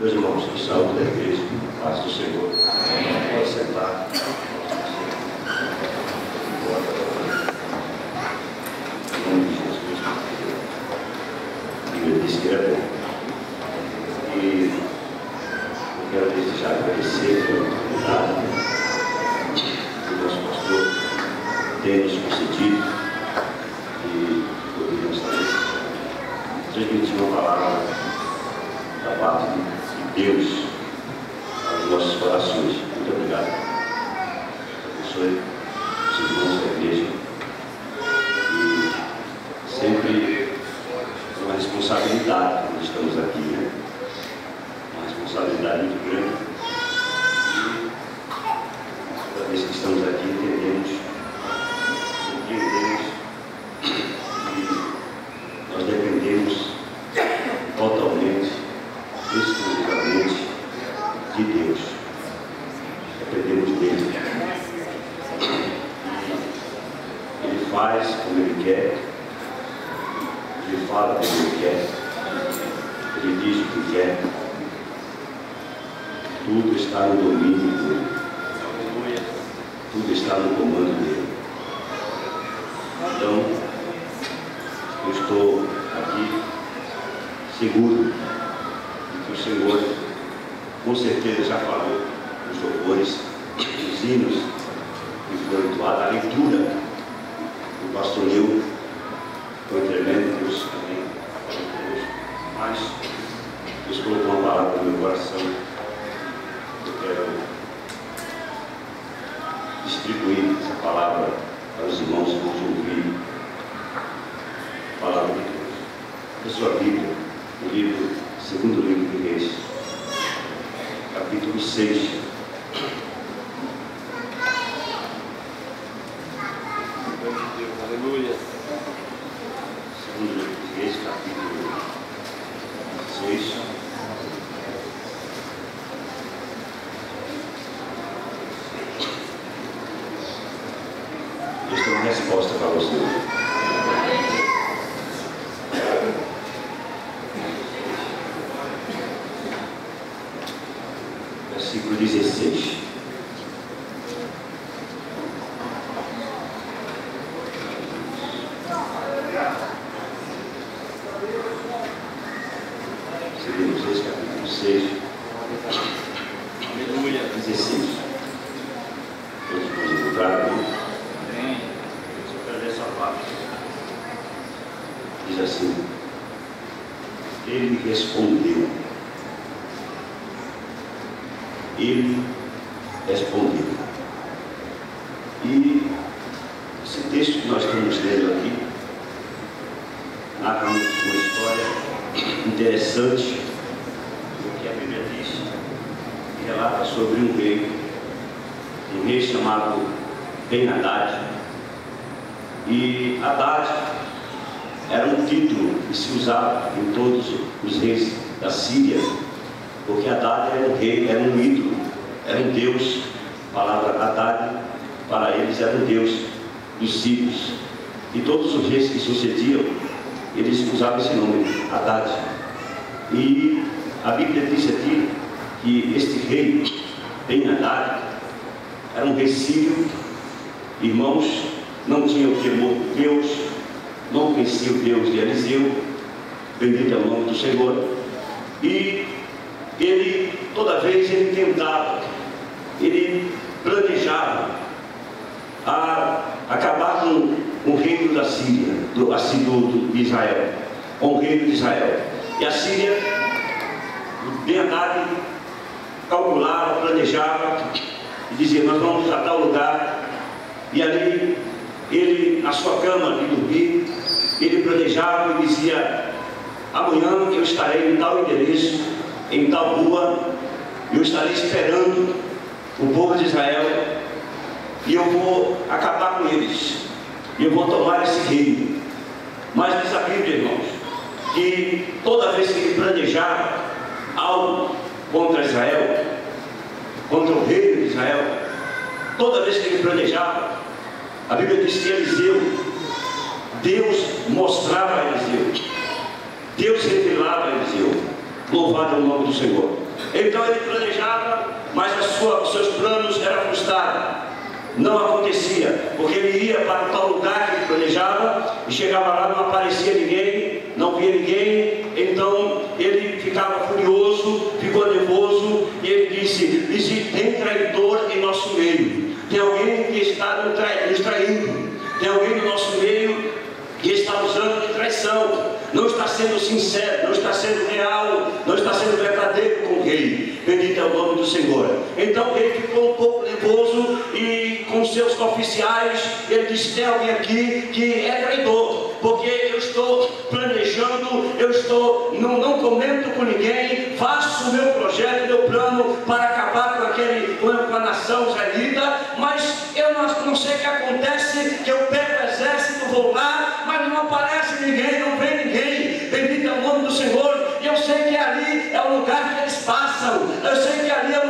Meus irmãos, que saúde da igreja, paz do Senhor. Pode sentar. Em nome de Jesus. Eu disse que bom. E eu quero desde já agradecer pela oportunidade que o nosso pastor tem nos concedido e poderíamos estar transmitir uma palavra da parte de Deus aos nossos corações. Muito obrigado. Abençoe os irmãos da igreja. E sempre uma responsabilidade quando estamos aqui, né? Uma responsabilidade muito grande. E toda vez que estamos aqui entendemos, compreendemos que nós dependemos totalmente, exclusivamente de Deus. Dependemos dele. Ele faz como ele quer, ele fala como ele quer, ele diz o que quer. Tudo está no domínio dele. Tudo está no comando dele. Então, eu estou aqui seguro de que o Senhor, com certeza, já falou nos louvores, Diz relata sobre um rei, um rei chamado Ben Haddad. E Haddad era um título que se usava em todos os reis da Síria, porque Haddad era um rei, era um ídolo, era um deus. A palavra Haddad para eles era um deus dos sírios. E todos os reis que sucediam, eles usavam esse nome, Haddad. E a Bíblia diz aqui que este rei, Ben Haddad, era um rei sírio, irmãos, não tinha o temor de Deus, não conhecia o Deus de Eliseu, bendito é o nome do Senhor, e ele, toda vez, ele tentava, ele planejava a acabar com o reino da Síria, do, do, de Israel, com o reino de Israel. E a Síria, Haddad, calculava, planejava e dizia, nós vamos a tal lugar, e ali ele, na sua cama de dormir, ele planejava e dizia, amanhã eu estarei em tal endereço, em tal rua, eu estarei esperando o povo de Israel e eu vou acabar com eles, e eu vou tomar esse reino. Mas diz a Bíblia, irmãos, que toda vez que ele planejava algo contra Israel, contra o reino de Israel. Toda vez que ele planejava, a Bíblia diz que Eliseu, Deus mostrava a Eliseu, Deus revelava a Eliseu. Louvado é o nome do Senhor. Então ele planejava, mas sua, os seus planos eram frustrados. Não acontecia, porque ele ia para o tal lugar que ele planejava e chegava lá, não aparecia ninguém, não via ninguém, então ele ficava furioso, ficou nervoso, e ele disse: Existe tem traidor em nosso meio, tem alguém que está nos traindo, tem alguém no nosso meio que está usando de traição, não está sendo sincero, não está sendo real, não está sendo verdadeiro com o rei. Bendito é o nome do Senhor. Então ele ficou um pouco nervoso e com seus oficiais ele disse: Tem alguém aqui que é traidor, porque eu estou eu estou, não, não comento com ninguém, faço o meu projeto, meu plano para acabar com aquele, com a nação israelita, mas eu não, não sei o que acontece, que eu pego o exército, vou lá, mas não aparece ninguém, não vem ninguém, bendito é o nome do Senhor, e eu sei que ali é o lugar que eles passam, eu sei que ali é o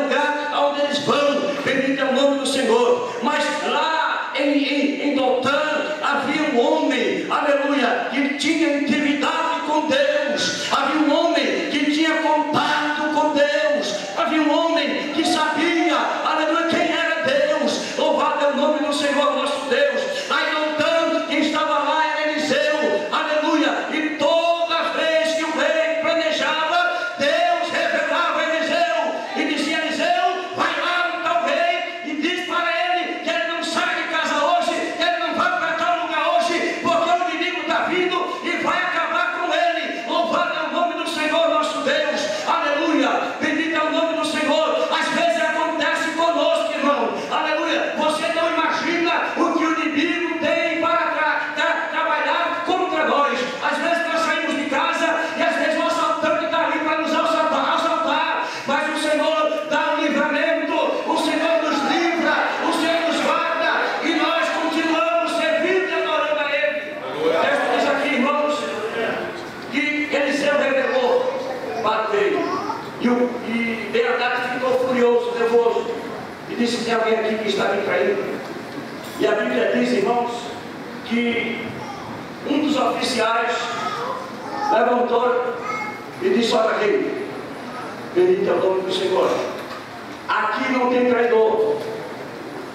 aqui não tem traidor.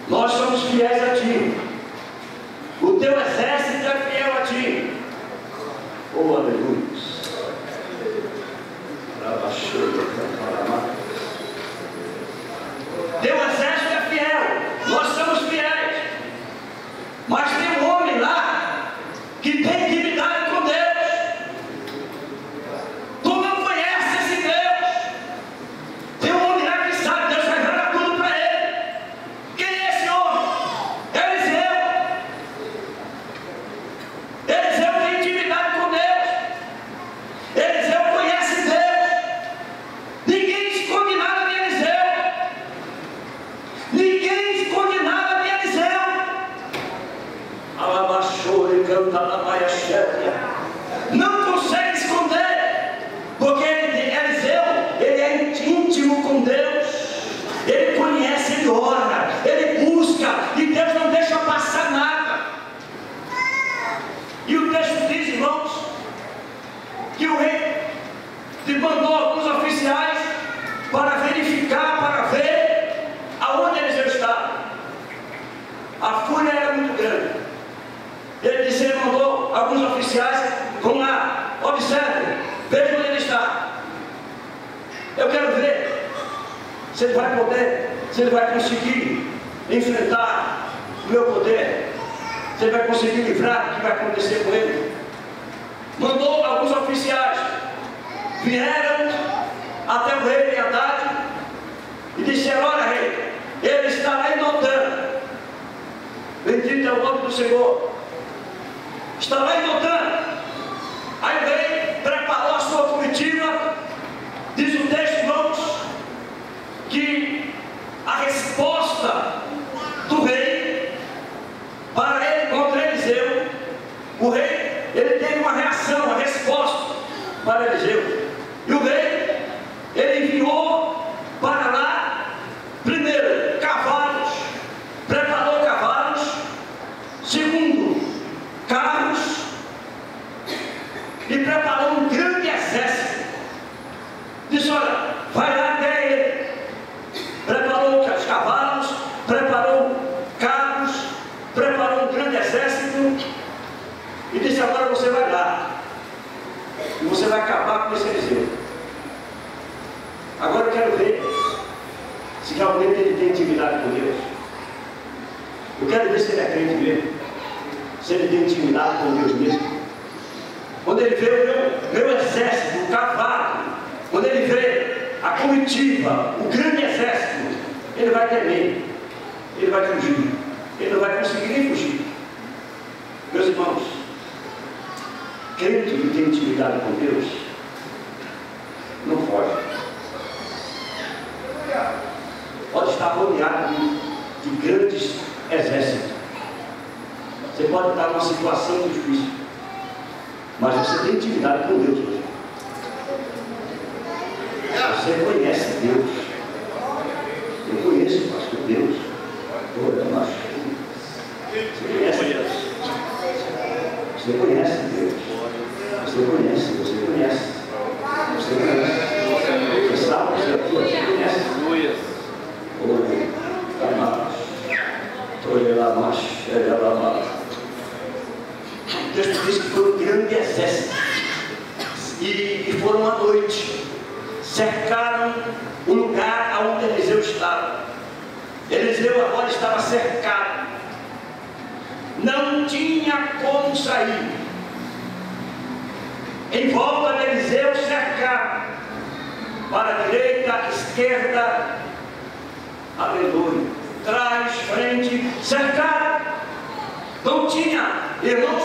Nós somos fiéis a Ti. O teu exército se ele vai conseguir enfrentar o meu poder, se ele vai conseguir livrar o que vai acontecer com ele. Mandou alguns oficiais, vieram até o rei Haddad e disseram: Olha, rei, ele está lá em Notã. Bendito é o nome do Senhor. Está lá em Notã. Para eleger Pode estar rodeado de, de grandes exércitos. Você pode estar numa situação difícil. Mas você tem intimidade com Deus. Você conhece Deus. para a direita, esquerda, aleluia, trás, frente, cercado. Não tinha, irmãos,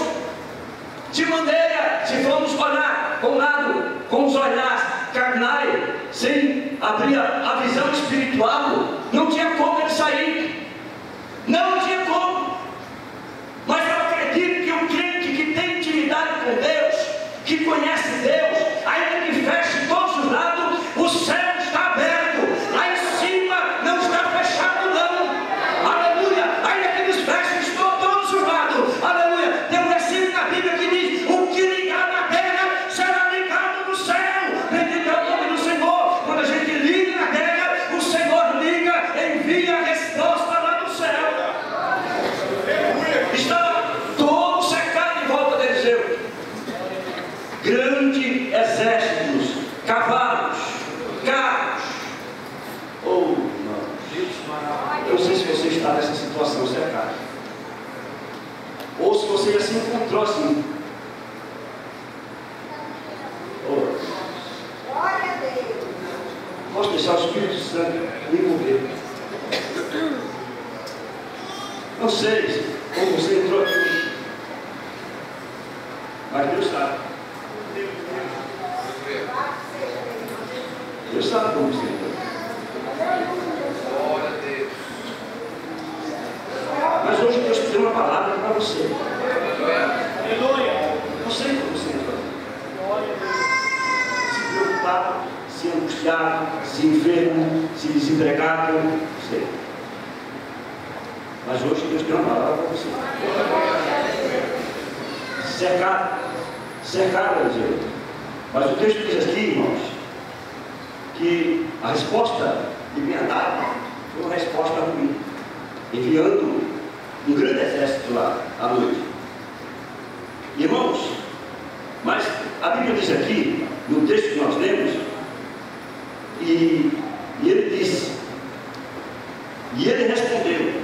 de maneira, se formos olhar com um lado, com os olhares carnais, sem abrir a visão espiritual, não tinha como ele sair. Não Posso deixar o Espírito Santo me mover. Não sei como você entrou aqui, mas Deus sabe. Deus sabe como você die hierdie hierdie historie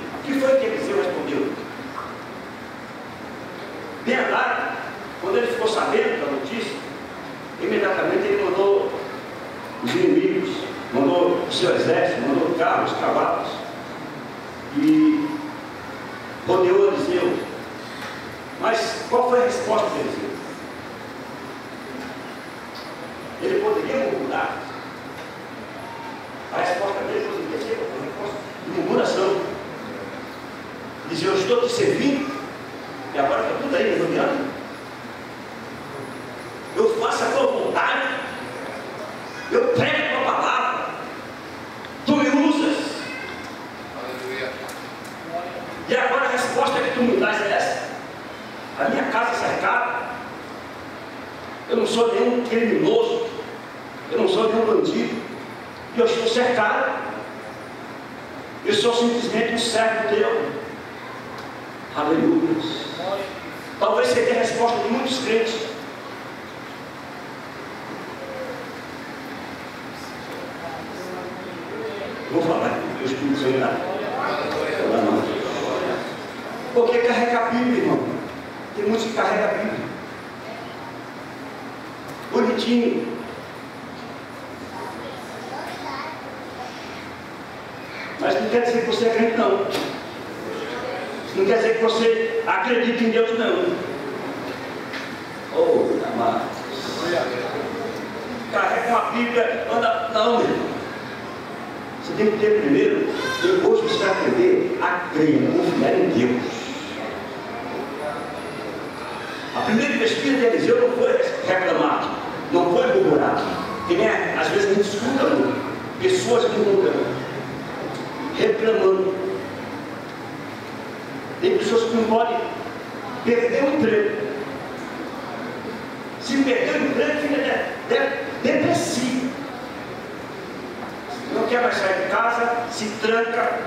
Aleluia. Talvez você tenha a resposta de muitos crentes. Vou falar, Eu estou Santo. Porque carrega a Bíblia, irmão. Tem muitos que carregam a Bíblia. Bonitinho. Mas não quer dizer que você é crente, não. Quer dizer que você acredita em Deus, não. Oh, amado. Carrega uma Bíblia, anda. Não, meu. Você tem que ter primeiro, depois você vai aprender a crer, a confiar em Deus. A primeira investida de Eliseu não foi reclamar, não foi murmurar. Que nem às vezes a gente escuta pessoas murmurando, reclamando. Pessoas que não podem perder o emprego. Se perder o emprego, fica depressivo. Não quer mais sair de casa, se tranca,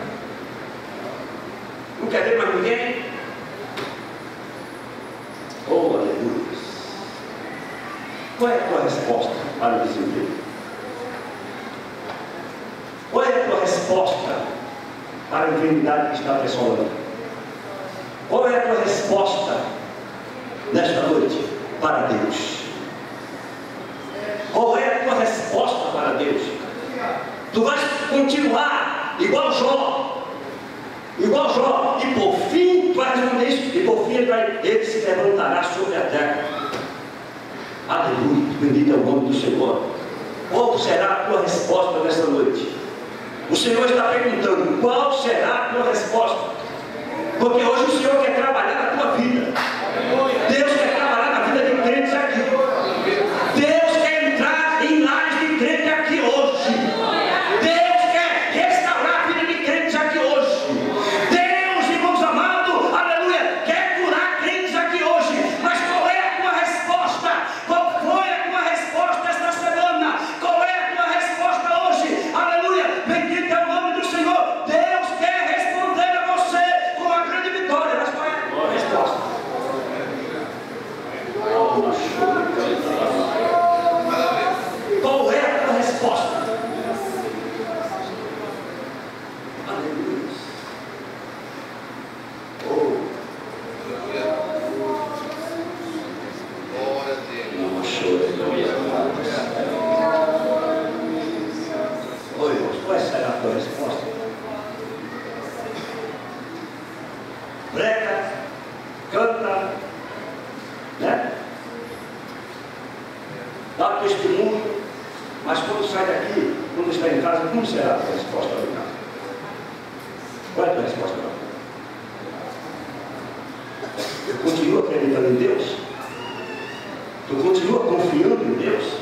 não quer ver mais ninguém. Oh, aleluia. Qual é a tua resposta para o desemprego? Qual é a tua resposta para a enfermidade que está assolando? Qual é a tua resposta nesta noite para Deus? Qual é a tua resposta para Deus? Tu vais continuar igual Jó, igual Jó, e por fim tu vais responder isso, e por fim ele, ele se levantará sobre a terra. Aleluia, bendito é o nome do Senhor. Qual será a tua resposta nesta noite? O Senhor está perguntando: qual será a tua resposta? Porque hoje o Senhor quer trabalhar na tua vida. Deus quer trabalhar na vida de crentes aqui. Deus quer entrar em lares de crentes aqui hoje. Deus quer restaurar a vida de crentes aqui hoje. Deus, irmãos amados, aleluia, quer curar crentes aqui hoje. Mas qual é a tua resposta? Qual foi a tua resposta esta semana? Qual é a tua resposta hoje? Aleluia, bendito é o nome do Senhor. Deus quer responder a você com a grande vitória. Mas qual é a tua resposta? Qual é a tua resposta? Aleluia. Oh, não achou Oi, irmãos, qual será a tua resposta? Prega, canta, né? Dá testemunho, mas quando sai daqui, quando está em casa, como será a tua resposta lá em casa? Qual é a tua resposta lá? Tu continua acreditando em Deus? Tu continua confiando em Deus?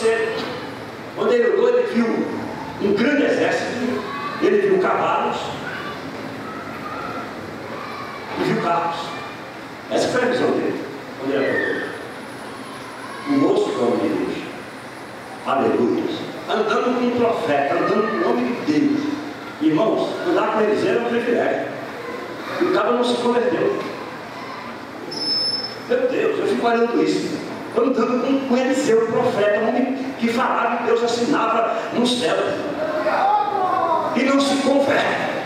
Sérvia, onde ele olhou, ele viu um grande exército, ele viu cavalos e viu carros. Essa foi a visão dele, quando ele acordou. O moço foi homem de Deus. Aleluia. Andando com um profeta, andando com o homem de Deus. Irmãos, andar com eles era um privilégio. O cara não se converteu. Meu Deus, eu fico olhando isso cantando com, com Eliseu, o profeta, homem que falava que Deus assinava no céu. E não se converte.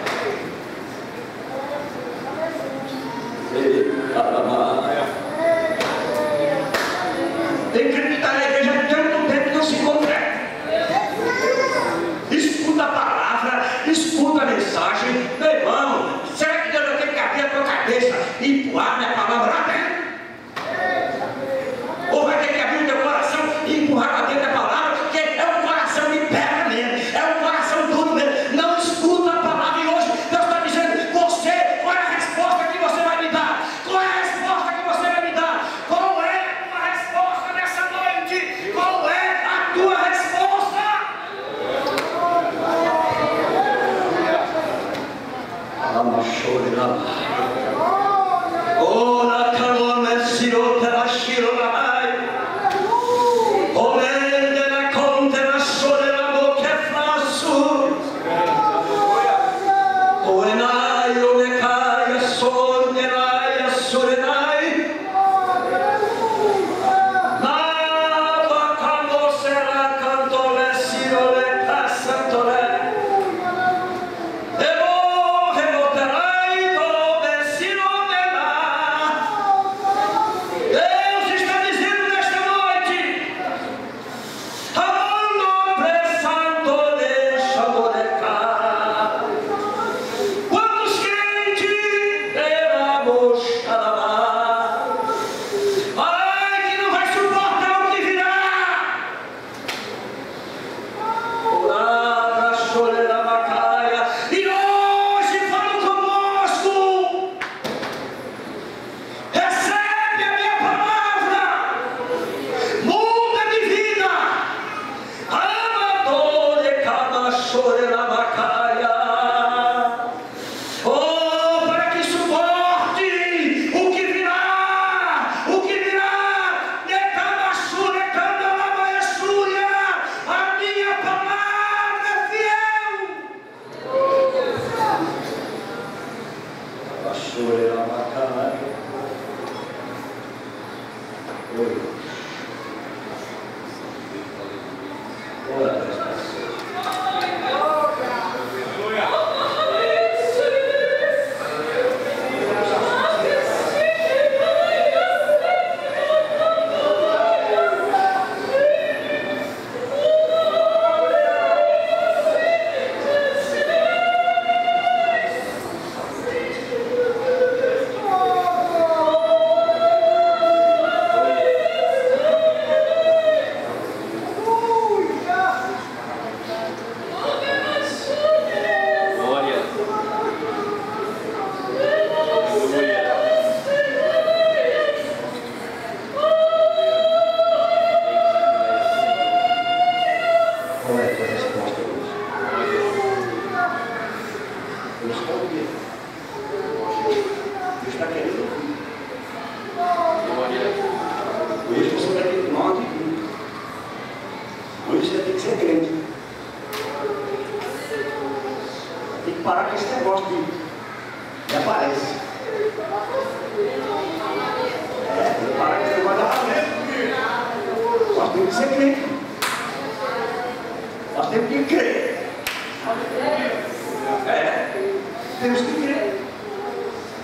Temos que crer.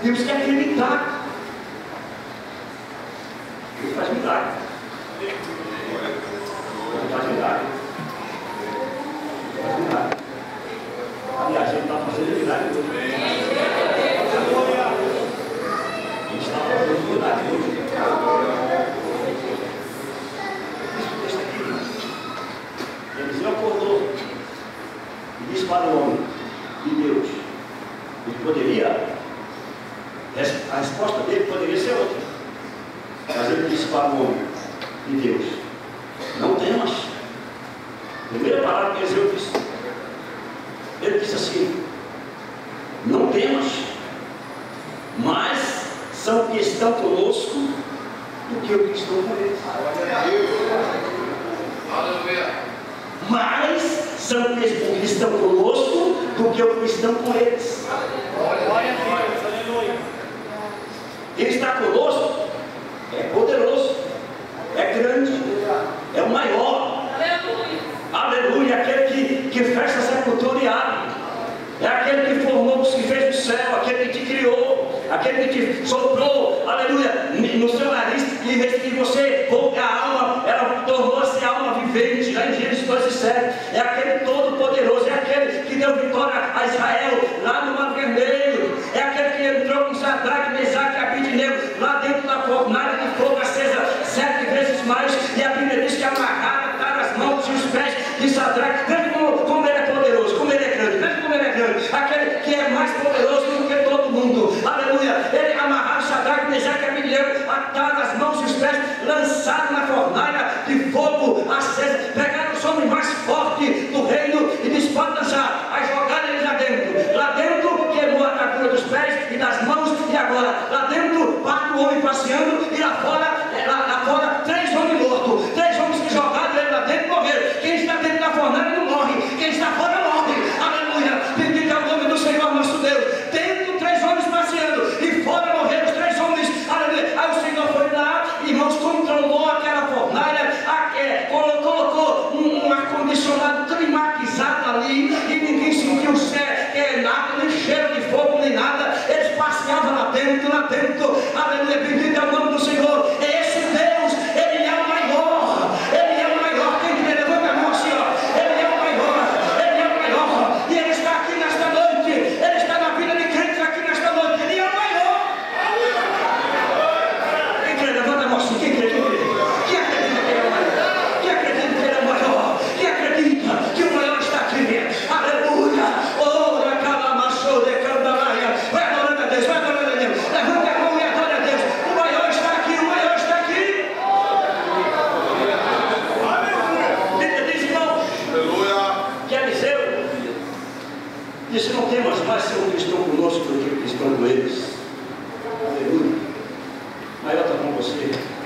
Temos que acreditar Ele está conosco, é poderoso, é grande, é o maior. Aleluia, Aleluia. Aquele que, que fecha a sepultura e abre. É aquele que formou, que fez o céu, aquele que te criou, aquele que te soprou, aleluia, no seu nariz. E desde que você a alma, ela tornou-se alma vivente, lá em Gênesis 2 e 7. É aquele todo poderoso, é aquele que deu vitória a Israel. atar nas mãos os pés, lançado na fornalha de fogo. Disse, não é temas mais ser um cristão conosco do que um cristão é com eles. Aleluia. Maior está com você.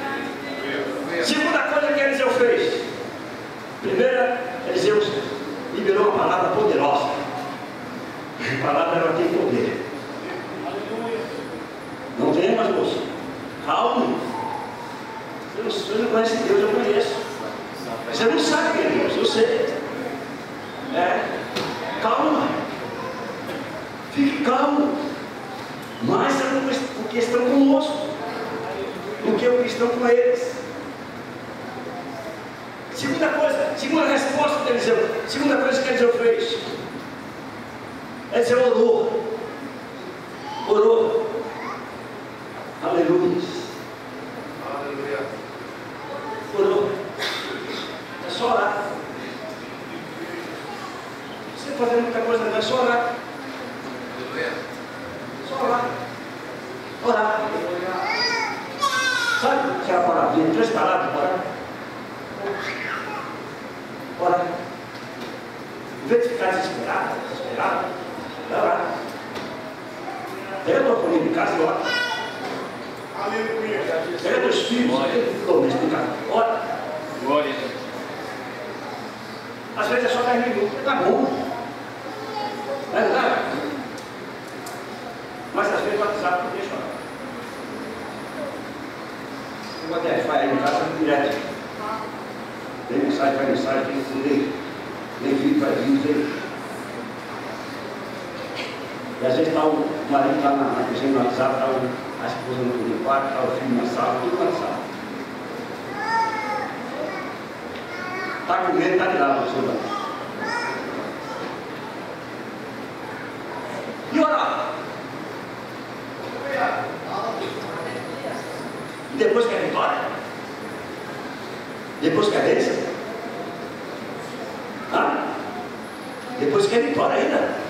Sabe Que é a paradinha, três paradas, bora. Bora. Em vez de ficar desesperado, desesperado, vai lá. Pega uma comida em casa e ora. Aleluia. Pega os filhos, domésticos em casa, ora. Glória. Às vezes é só 10 minutos, tá bom. Não é verdade? Mas às vezes o WhatsApp não deixa que acontece? Vai casa direto. Tem mensagem, para mensagem, tem que ler. Tem vídeo, faz vídeo, E às vezes está o marido lá na, na cozinha no WhatsApp, está a esposa no quarto, está o filho na sala, tudo na sala. Está com medo, está tirado do celular. Depois que a? Depois que ele ir ainda?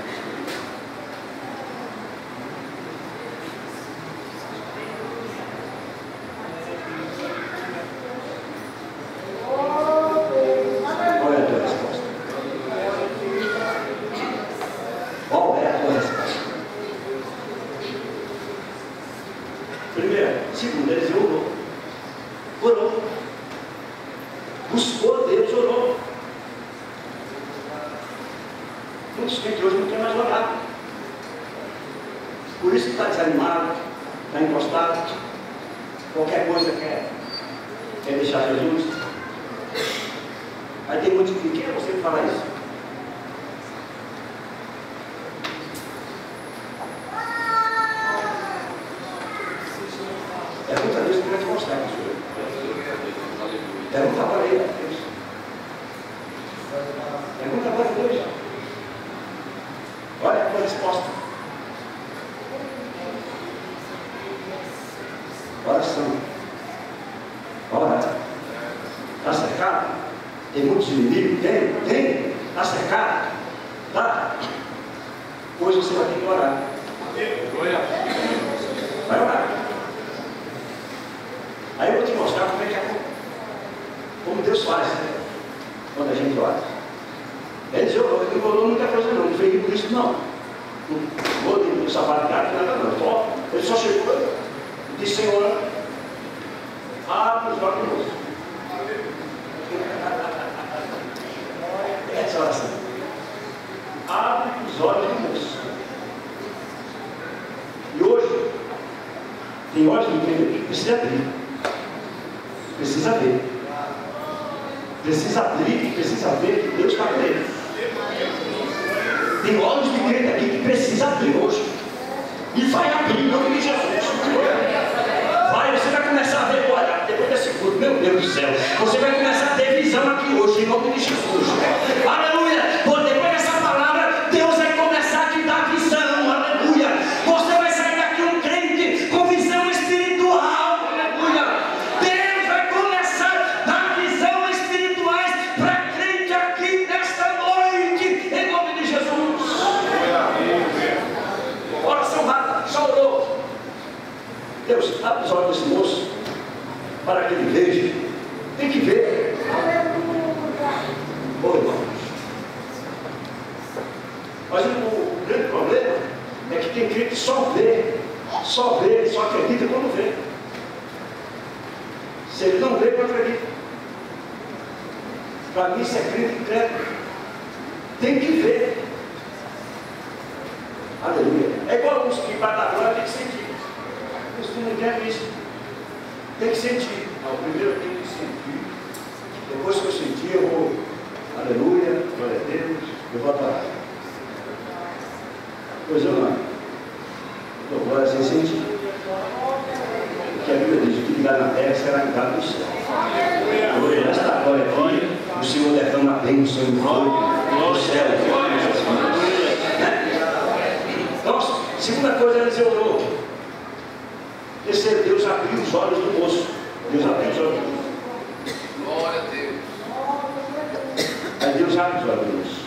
Pergunta para Deus. Olha a tua resposta. Oração. Ora. Está cercado? Tem muitos inimigos? Tem, tem. Céu, você vai começar Tem que sentir. Não, primeiro eu tenho que sentir. Depois que eu sentir, eu vou. Aleluia, glória a Deus, eu vou adorar. Pois eu não. Dou glória sem sentir. Porque a Bíblia diz: o que ligar na terra será ligado no céu. Aleluia. Nesta glória aqui, o Senhor derrama a bênção no fogo do céu. Né? Então, segunda coisa, eles orou. Terceiro, Deus abriu os olhos do moço. Deus abriu os olhos do moço. Glória a Deus. Aí Deus abre os olhos do moço.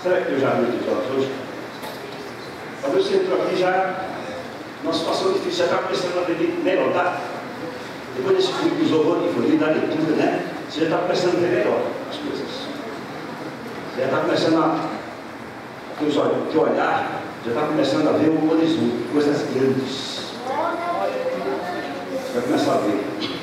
Será que Deus já abriu os olhos hoje? Talvez você entrou aqui já, numa situação difícil, já está começando a ver melhor, tá? Depois desse filme que usou que foi da leitura, né? Você já está começando a ver melhor as coisas. Você já está começando a. Teu olhar já está começando a ver o horizonte, coisas grandes. Vai começar a ver.